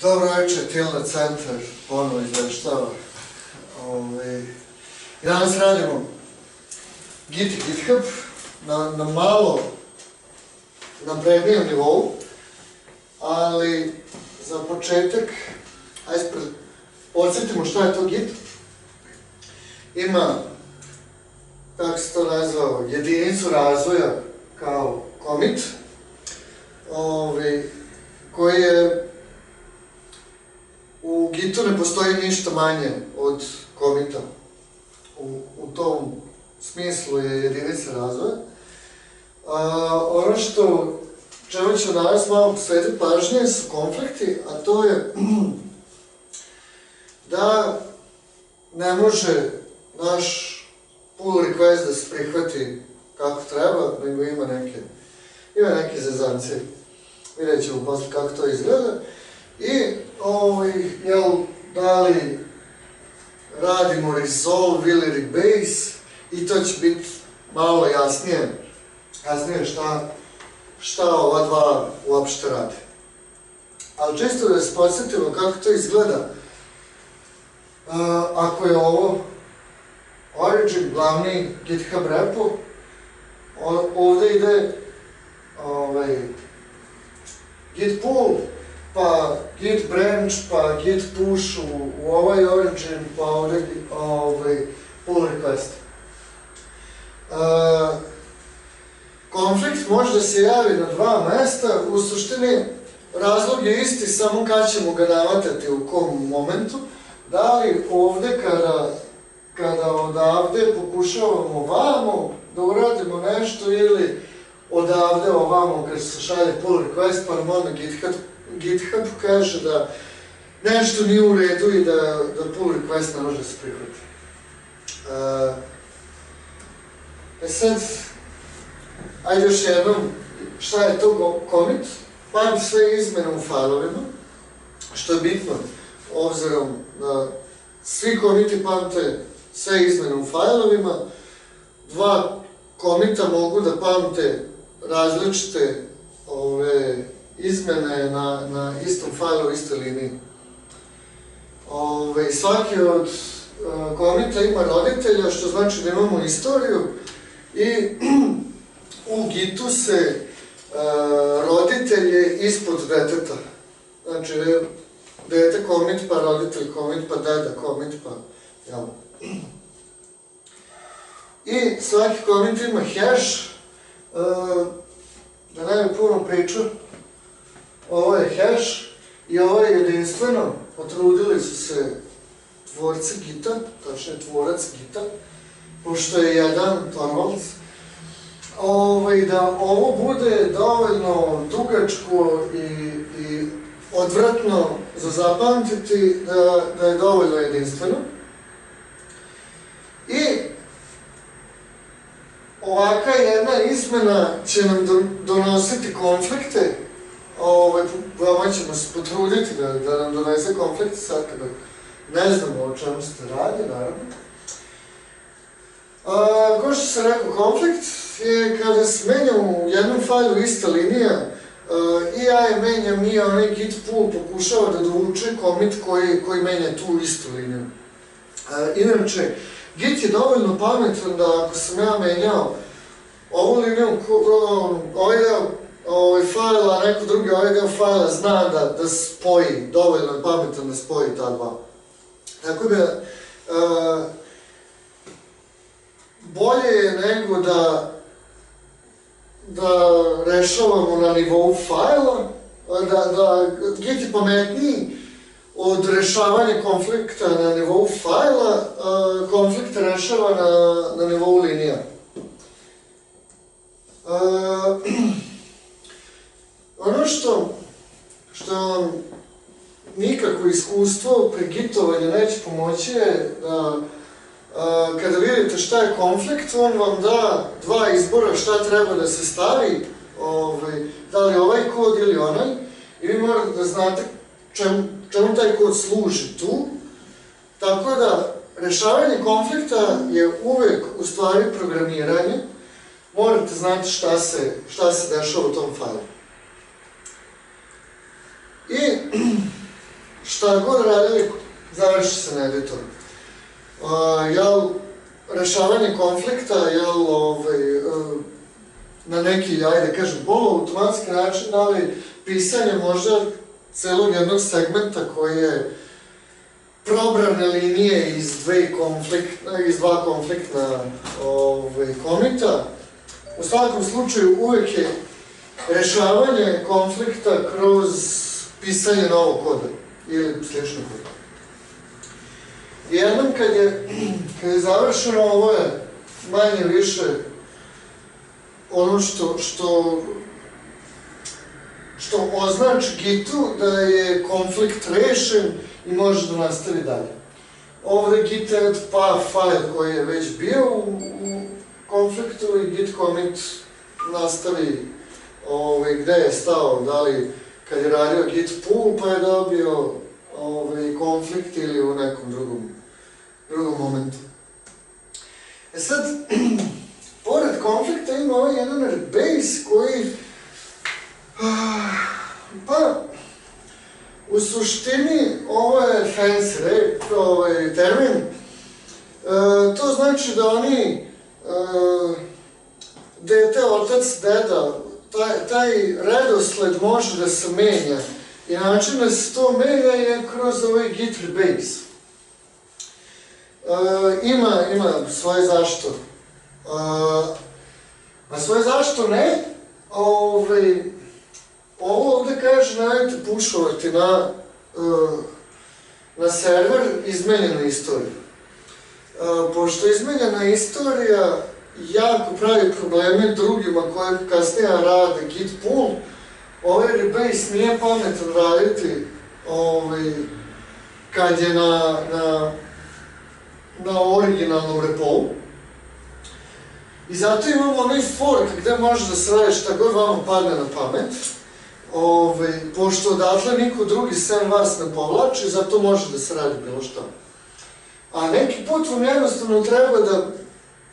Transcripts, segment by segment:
Dobro večer, Tilda Centar, ponovo izveštava. Ove, I danas radimo Git i GitHub na, na malo naprednijem nivou, ali za početak, ajde podsjetimo šta je to Git. Ima, kako se to nazvao, jedinicu razvoja kao commit, ove, koji je u Gitu ne postoji ništa manje od komita. U, u tom smislu je jedinica razvoja. A, ono što čemu ću danas malo posvetiti pažnje su konflikti, a to je da ne može naš pull request da se prihvati kako treba, nego ima neke, ima neke zezancije. Vidjet ćemo posle kako to izgleda. I, ovaj, jel, da li radimo resolve ili rebase i to će biti malo jasnije, jasnije šta, šta ova dva uopšte rade. Ali čisto da se podsjetimo kako to izgleda. Uh, ako je ovo Origin, glavni GitHub repo, ovde ide ovaj, git pull, pa git branch, pa git push u, u ovaj origin, pa ovde ovaj, pull request. Uh, konflikt može da se javi na dva mesta, u suštini razlog je isti, samo kad ćemo ga navatati u kom momentu. Da li ovde kada, kada odavde pokušavamo vamo da uradimo nešto ili odavde ovamo kad se šalje pull request pa nam onda GitHub, GitHub kaže da nešto nije u redu i da, da pull request ne može da se prihvati. Uh, e sad, ajde još jednom, šta je to commit? Pamti sve izmene u failovima, što je bitno, obzirom da svi komiti pamte sve izmene u failovima, dva komita mogu da pamte različite ove izmene na, na istom failu, istoj liniji. Ove, svaki od uh, komita ima roditelja, što znači da imamo istoriju i u Gitu se uh, roditelj je ispod deteta. Znači, dete komit, pa roditelj komit, pa deda komit, pa jel. I svaki komit ima hash, uh, da ne bi puno priču, ovo je hash i ovo je jedinstveno, potrudili su se tvorci Gita, tačnije tvorac Gita, pošto je jedan Torvalds, ovaj, da ovo bude dovoljno dugačko i, i odvratno za zapamtiti, da, da je dovoljno jedinstveno. I ovaka jedna izmena će nam donositi konflikte, ovaj, veoma ćemo se potruditi da, da nam donese konflikte sad kada ne znamo o čemu se radi, naravno. A, ko što se rekao, konflikt je kada se menja u jednom fajlu ista linija, i ja je menjam i onaj git pool pokušava da dovuče commit koji, koji menja tu istu liniju. Inače, Git je dovoljno pametan da ako sam ja menjao ovu liniju, ovaj deo ovaj fajla, neko drugi ovaj deo fajla zna da, da spoji, dovoljno je pametan da spoji ta dva. Tako da, uh, bolje je nego da da rešavamo na nivou fajla, da, da je pametniji od rešavanja konflikta na nivou fajla, konflikt rešava na, na nivou linija. ono što, što vam nikako iskustvo pri gitovanju neće pomoći je da a, kada vidite šta je konflikt, on vam da dva izbora šta treba da se stavi, ovaj, da li ovaj kod ili onaj, i vi morate da znate čemu, čemu taj kod služi tu, tako da rešavanje konflikta je uvek u stvari programiranje, morate znati šta se, šta se dešava u tom failu. I šta god radili, završi se na editoru. Uh, jel, rešavanje konflikta, jel, ovaj, uh, na neki, ajde kažem, poluautomatski način, ali pisanje možda celog jednog segmenta koji je probrane linije iz, dve konflikt, iz dva konfliktna ovaj, komita. U svakom slučaju uvek je rešavanje konflikta kroz pisanje novog koda ili sličnog koda. Jednom kad je, kad je završeno ovo je manje više ono što, što, što označi Gitu da je konflikt rešen i može da nastavi dalje. Ovde git add pa file koji je već bio u, u konfliktu i git commit nastavi ovaj, gde je stao, da li kad je radio git pull pa je dobio ovaj, konflikt ili u nekom drugom, drugom momentu. E sad, pored konflikta ima ovaj jedan base koji pa u suštini ovo je fancy re, ovaj, termin e, to znači da oni e, dete, otac, deda taj, taj redosled može da se menja i način da se to menja je kroz ovaj git rebase. E, ima, ima svoje zašto. E, a svoje zašto ne? Ovaj, ovo ovde kaže najte pušovati na, e, na server izmenjena istorija. E, pošto je izmenjena istorija, jako pravi probleme drugima koje kasnije rade pull, ovaj rebase nije pametan raditi ovaj, kad je na, na, na originalnom repovu. I zato imamo onaj fork gde može da radi šta god vama padne na pamet, ovaj, pošto odatle niko drugi sem vas ne povlači, zato može da se radi bilo šta. A neki put vam jednostavno treba da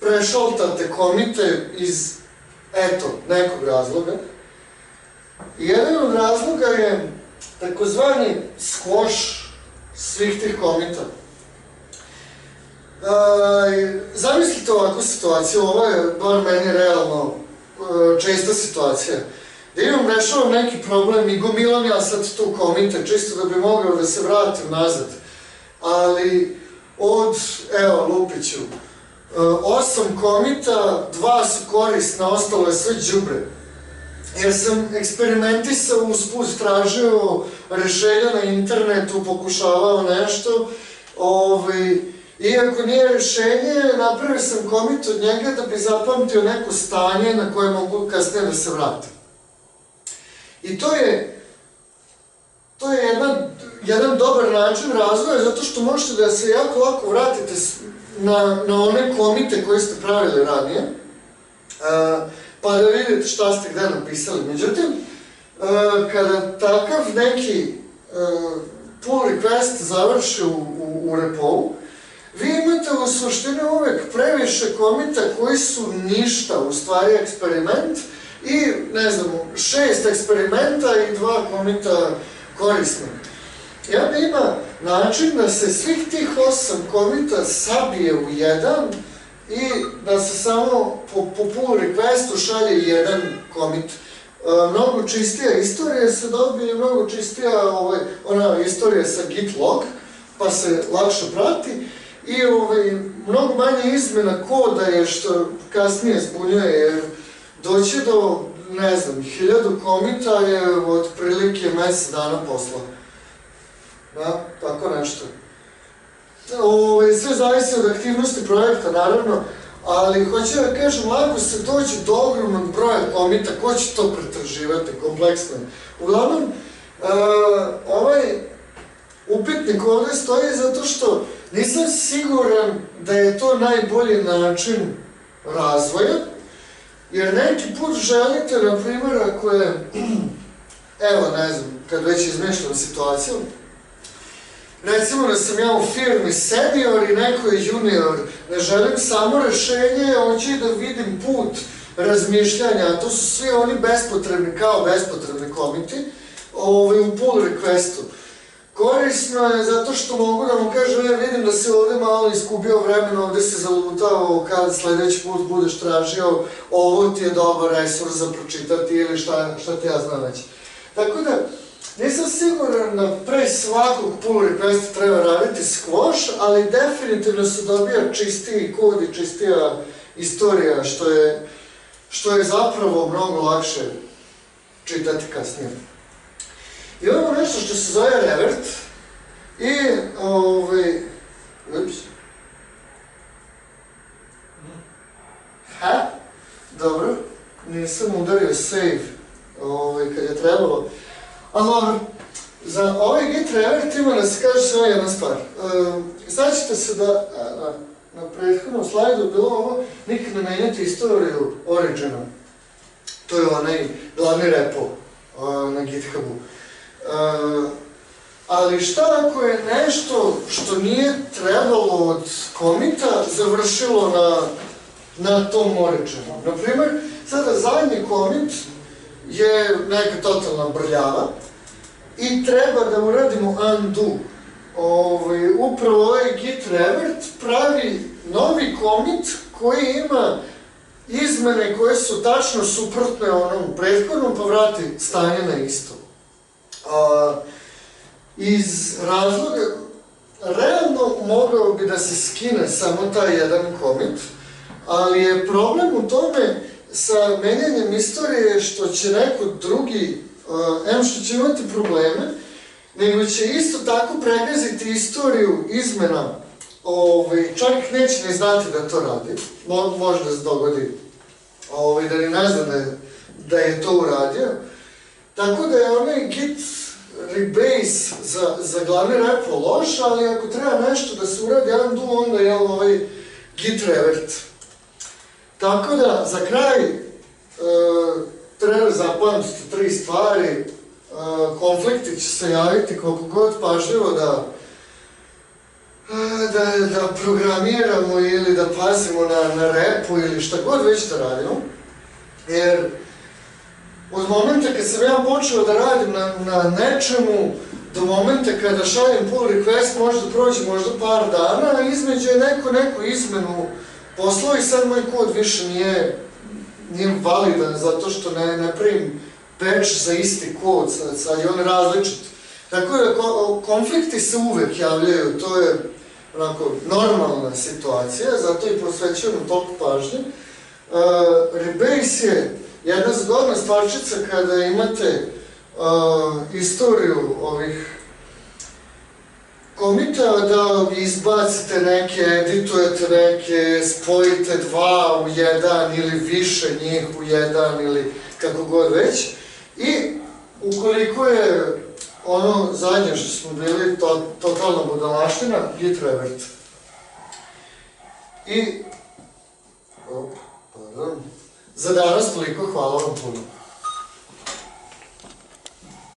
prešoltate komite iz, eto, nekog razloga. I jedan od razloga je takozvani squash svih tih komita. E, zamislite ovakvu situaciju, ovo je bar meni realno e, česta situacija. Da imam, rešavam neki problem i gomilam ja sad tu komite, čisto da bi mogao da se vratim nazad. Ali od, evo, Lupiću, osam komita, dva su korisna, ostalo je sve džubre. Jer sam eksperimentisao usput, tražio rešenja na internetu, pokušavao nešto, ovaj, Iako nije rešenje, napravio sam komit od njega da bi zapamtio neko stanje na koje mogu kasnije da se vratim. I to je, to je jedan, jedan dobar način razvoja, zato što možete da se jako lako vratite na, na one komite koje ste pravili ranije, uh, pa da vidite šta ste gde napisali. Međutim, uh, kada takav neki uh, pull request završi u, u, u repovu, vi imate u suštini uvek previše komita koji su ništa, u stvari eksperiment, i, ne znam, šest eksperimenta i dva komita korisna. I onda ima način da se svih tih osam komita sabije u jedan i da se samo po, po pull requestu šalje jedan komit. E, mnogo čistija istorija se dobije, mnogo čistija ovaj, ona istorija sa git log, pa se lakše prati i ovaj, mnogo manje izmena koda je što kasnije zbunjuje, jer doći do, ne znam, hiljadu komita je od prilike mesec dana posla. Da, tako nešto. Ove, sve zavisi od aktivnosti projekta, naravno, ali hoću da kažem, lako se dođe do ogromnog broja komita, ko će to pretraživati, kompleksno Uglavnom, e, ovaj upitnik ovde stoji zato što nisam siguran da je to najbolji način razvoja, jer neki put želite, na primjer, ako je, evo, ne znam, kad već izmešljam situaciju, recimo da sam ja u firmi senior i neko je junior, ne želim samo rešenje, hoću da vidim put razmišljanja, a to su svi oni bespotrebni, kao bespotrebni komiti, ovaj, u pull requestu. Korisno je zato što mogu da mu kažem, ja vidim da se ovde malo iskubio vremena, ovde se zalutao kad sledeći put budeš tražio, ovo ti je dobar resurs za pročitati ili šta, šta ti ja znam već. Tako da, nisam siguran da pre svakog pull requesta treba raditi squash, ali definitivno se dobija čistiji kod i čistija istorija, što je, što je zapravo mnogo lakše čitati kasnije. Imamo nešto što se zove revert i ovaj, ups, ha, dobro, nisam udario save ovaj, kad je trebalo, ali dobro, za ovaj git revert ima da se kaže sve jedna stvar. E, sad ćete se da, na, prethodnom slajdu bilo ovo, nikad ne menjate istoriju origina. To je onaj glavni repo a, na GitHubu. Ali šta ako je nešto što nije trebalo od komita završilo na, na tom originu? Naprimer, sada zadnji komit je neka totalna brljava i treba da uradimo undo. Ovaj, upravo ovaj git revert pravi novi komit koji ima izmene koje su tačno suprotne onom prethodnom, pa vrati stanje na isto. A, iz razloga, realno mogao bi da se skine samo taj jedan komit, ali je problem u tome sa menjanjem istorije što će neko drugi, em što će imati probleme, nego će isto tako pregaziti istoriju izmena, ovaj, čovjek neće ne znati da to radi, Mo, može da se dogodi ovaj, da ne zna da da je to uradio, Tako da je onaj git rebase za, za glavni repo loš, ali ako treba nešto da se uradi undo, onda je ovaj git revert. Tako da, za kraj, e, treba zapamtiti tri stvari, e, konflikti će se javiti koliko god pažljivo da e, da, da programiramo ili da pazimo na, na repu ili šta god već da radimo, jer od momenta kad sam ja počeo da radim na, na nečemu, do momenta kada šaljem pull request može da prođe možda par dana, a između je neko neku izmenu poslao i sad moj kod više nije, nije validan zato što ne, ne primim patch za isti kod, sad, sad je on različit. Tako da konflikti se uvek javljaju, to je onako normalna situacija, zato i posvećujemo toliko pažnje. Uh, Rebase je jedna zgodna stvarčica kada imate uh, istoriju ovih komita da izbacite neke, editujete neke, spojite dva u jedan ili više njih u jedan ili kako god već. I ukoliko je ono zadnje što smo bili, to, totalna budalaština, git revert. I, op, pardon, Za danas toliko, hvala vam puno.